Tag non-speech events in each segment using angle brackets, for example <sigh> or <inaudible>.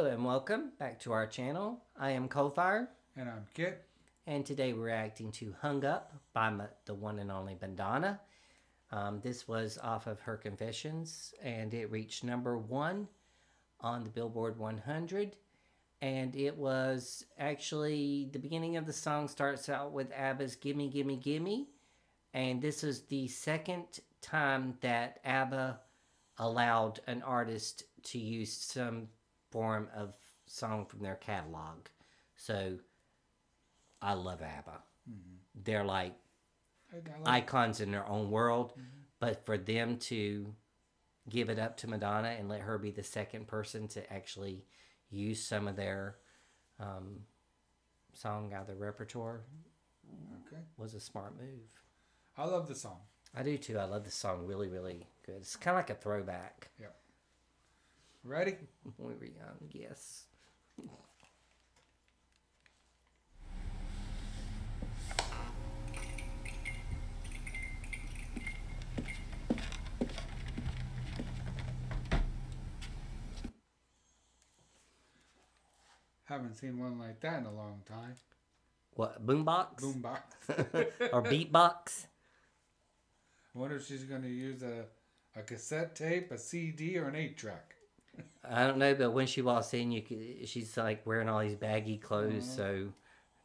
Hello and welcome back to our channel. I am Cold Fire, And I'm Kit. and today we're reacting to Hung Up by Ma- the one and only Madonna. Um, this was off of her Confessions, and it reached number one on the Billboard 100. And it was actually the beginning of the song starts out with ABBA's Gimme, Gimme, Gimme. And this is the second time that ABBA allowed an artist to use some form of song from their catalog. So I love ABBA. They're like I, I like icons in their own world, but for them to give it up to Madonna and let her be the second person to actually use some of their um, song out of their repertoire Okay. was a smart move. I love the song. I do too. I love the song really, really good. It's kind of like a throwback. Ready? <laughs> When we were young, yes. Haven't seen one like that in a long time. What boombox Boombox. <laughs> or <laughs> beatbox? I wonder if she's going to use a, a cassette tape, a CD, or an 8 track. I don't know, but when she walks in, you could, she's like wearing all these baggy clothes, Mhm. so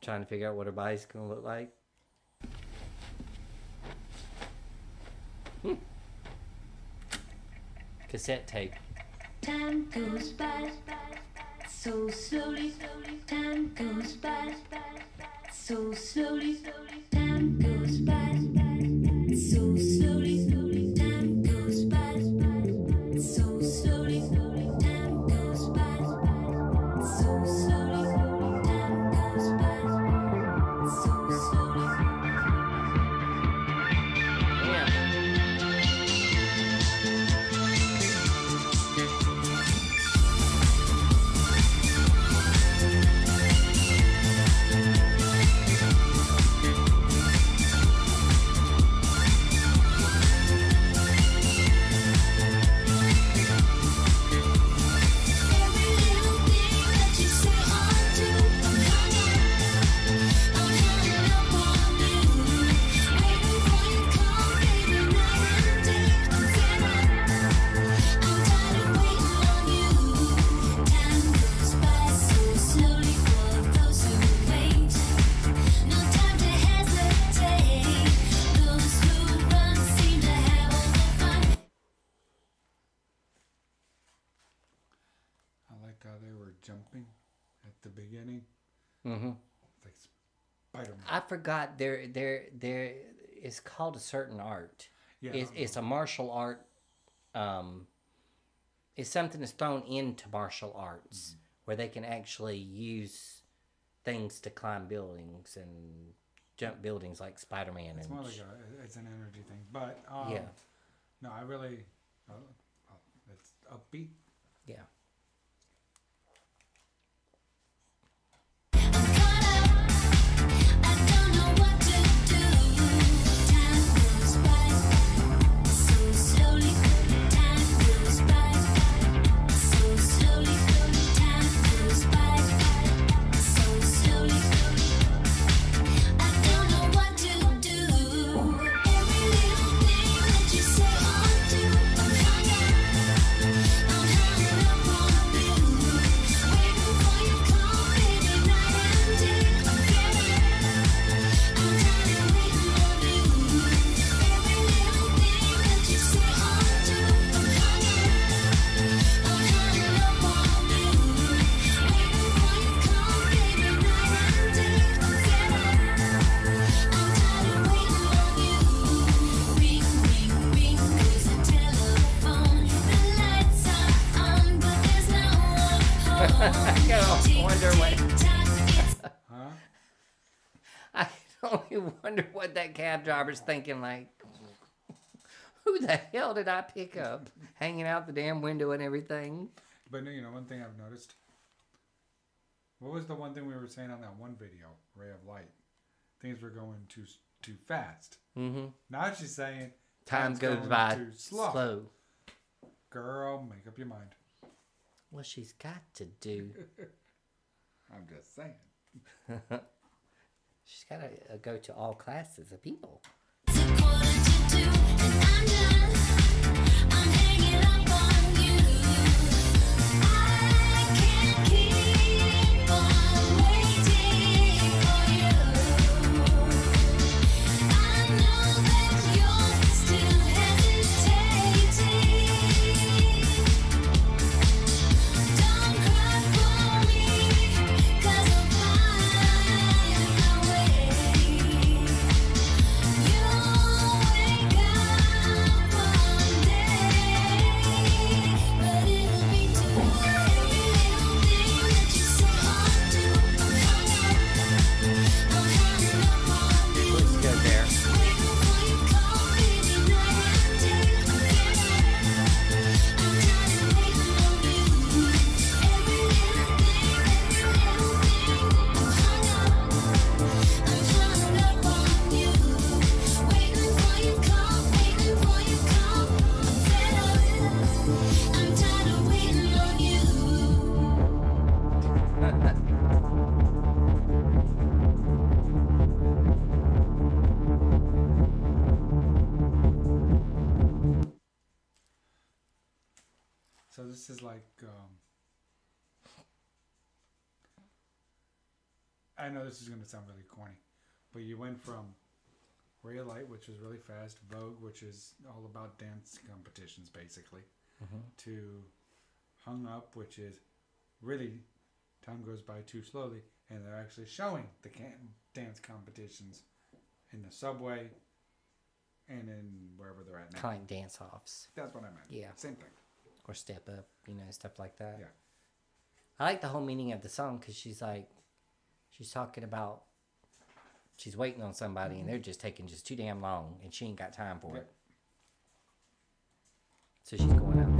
trying to figure out what her body's gonna look like. Hmm. Cassette tape. Time goes by so slowly. Time goes by so slowly. I forgot there there there it's called a certain art. Yeah. It's, it's a martial art. Um, it's something that's thrown into martial arts where they can actually use things to climb buildings and jump buildings like Spider Man it's and more like a, it's an energy thing. But, um, Yeah. no, I really, uh, uh, it's upbeat. I wonder what Huh? <laughs> I can only wonder what that cab driver's thinking. Like, who the hell did I pick up, hanging out the damn window and everything? But, you know, one thing I've noticed. What was the one thing we were saying on that one video, Ray of Light? Things were going too too fast. Mm-hmm. Now she's saying Time time's goes by too slow. slow. Girl, make up your mind. Well, she's got to do. <laughs> I'm just saying. <laughs> She's got to uh, go to all classes of people. I know this is gonna sound really corny, but you went from Ray of Light, which was really fast, Vogue, which is all about dance competitions basically, mm-hmm. to Hung Up, which is really time goes by too slowly, and they're actually showing the can- dance competitions in the subway and in wherever they're at now. Kind of dance offs That's what I meant. Yeah. Same thing. or step up, you know, stuff like that. Yeah. I like the whole meaning of the song because she's like, she's talking about, she's waiting on somebody and they're mm-hmm. just taking just too damn long and she ain't got time for it. So she's going out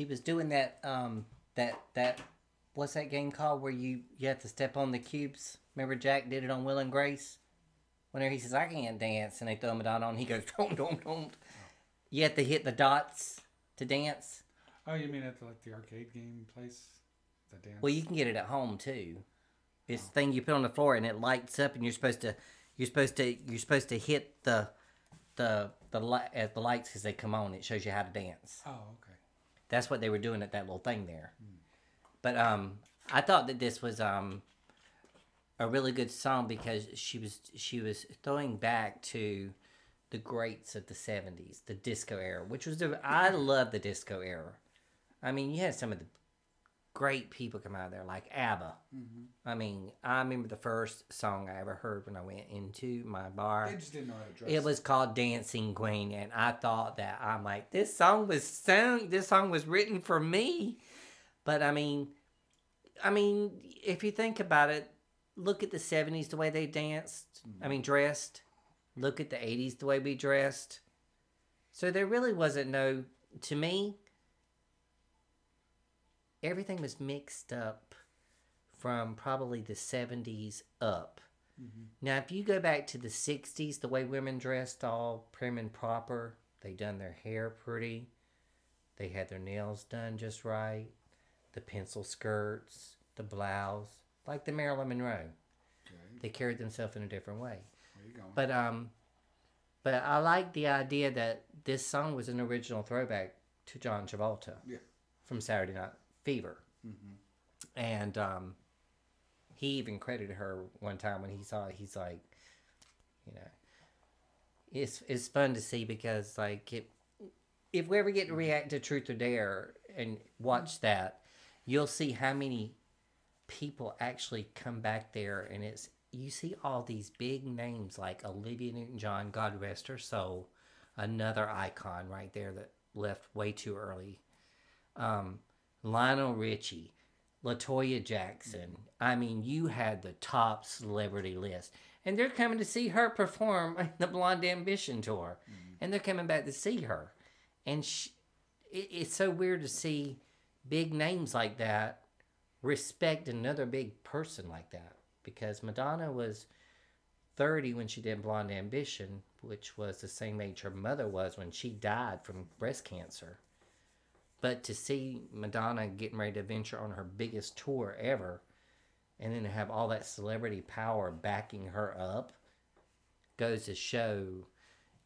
She was doing that um that that what's that game called where you you have to step on the cubes? Remember Jack did it on Will and Grace? Whenever he says I can't dance and they throw him a dot on, he goes <laughs> don't don't don't. You have to hit the dots to dance. Oh, you mean at the, like the arcade game place? The dance. Well, you can get it at home too. It's the thing you put on the floor and it lights up, and you're supposed to you're supposed to you're supposed to hit the the the light at the lights as they come on. It shows you how to dance. Oh, okay. That's what they were doing at that little thing there. But um, I thought that this was um a really good song because she was she was throwing back to the greats of the '70s, the disco era, which was the I love the disco era. I mean, you had some of the great people come out of there, like ABBA. Mm-hmm. I mean, I remember the first song I ever heard when I went into my bar. They just didn't know how to dress. It was called Dancing Queen, and I thought that I'm like, this song was sung, this song was written for me. But I mean, I mean, if you think about it, look at the '70s, the way they danced. I mean, dressed. look at the 80s the way we dressed. So there really wasn't no, to me, everything was mixed up from probably the 70s up. Now, if you go back to the 60s, the way women dressed all prim and proper, they done their hair pretty, they had their nails done just right, the pencil skirts, the blouse, like the Marilyn Monroe. Okay, They carried themselves in a different way. where you going? But um, but I like the idea that this song was an original throwback to John Travolta yeah. from Saturday Night Fever, Mm-hmm. and um, he even credited her one time when he saw it. He's like, you know, it's it's fun to see because like if if we ever get to react to Truth or Dare and watch that, you'll see how many people actually come back there and it's you see all these big names like Olivia Newton John, God rest her soul, another icon right there that left way too early. Um, Lionel Richie, La Toya Jackson. Mm-hmm. I mean, you had the top celebrity list. And they're coming to see her perform <laughs> the Blonde Ambition tour. Mm-hmm. And they're coming back to see her. And sh it, it's so weird to see big names like that respect another big person like that. Because Madonna was 30 when she did Blonde Ambition, which was the same age her mother was when she died from breast cancer. But to see Madonna getting ready to venture on her biggest tour ever, and then to have all that celebrity power backing her up, goes to show,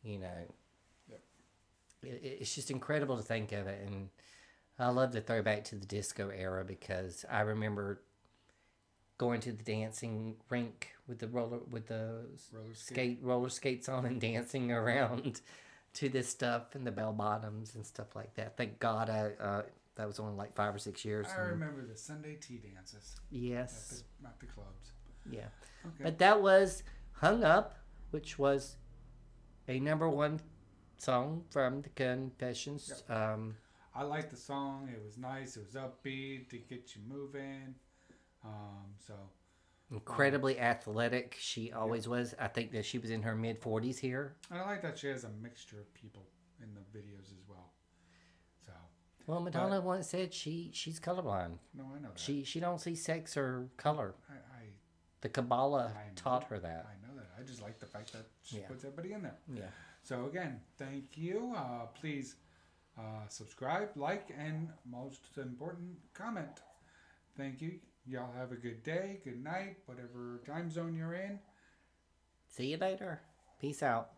you know, Yep. it, it's just incredible to think of it. And I love the throwback to the disco era because I remember going to the dancing rink with the roller with the Roller skate. skate roller skates on and dancing around to this stuff and the bell bottoms and stuff like that. Thank God I uh, that was only like five or six years. I remember the Sunday tea dances at yes, the, at the clubs. yeah. Okay. But that was Hung Up, which was a number one song from the Confessions. Um, I liked the song. It was nice. It was upbeat to get you moving. Um, so incredibly athletic. She always was. I think that she was in her mid 40s here. and I like that she has a mixture of people in the videos as well. So Well, Madonna once said she she's colorblind. no, I know that. She she don't see sex or color. I, The Kabbalah I taught her that. I know that. I just like the fact that she Yeah. puts everybody in there. Yeah. So again, thank you. Uh, please uh, subscribe, like, and most important, comment. Thank you. Y'all have a good day, good night, whatever time zone you're in. See you later. Peace out.